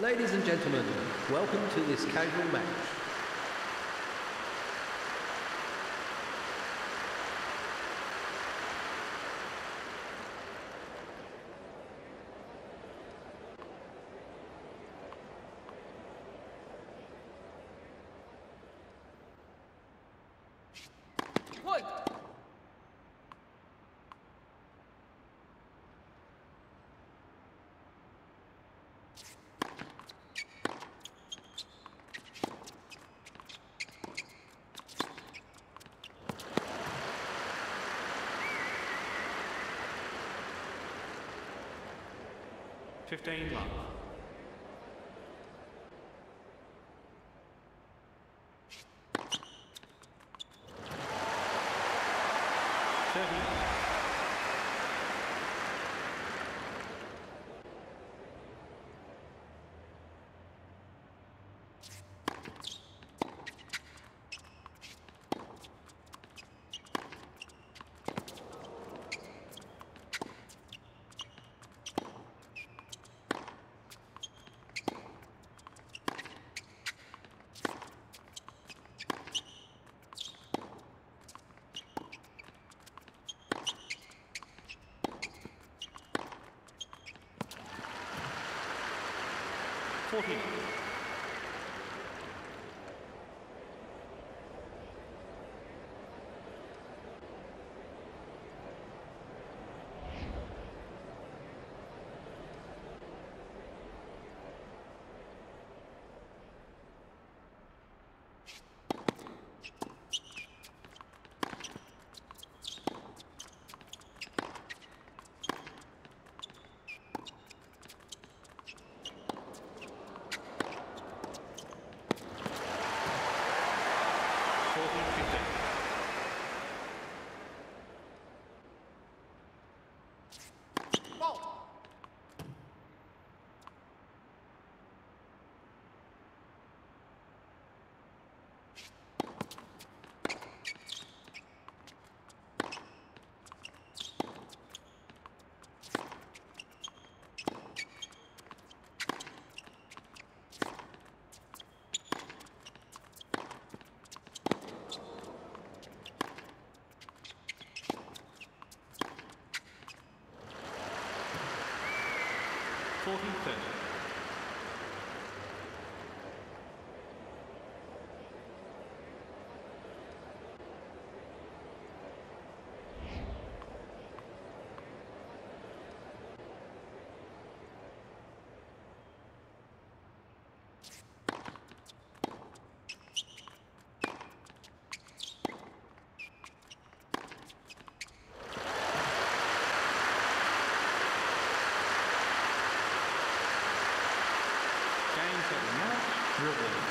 Ladies and gentlemen, welcome to this casual match. One. Fifteen love. Thirty. 商品 14.30. Ridley.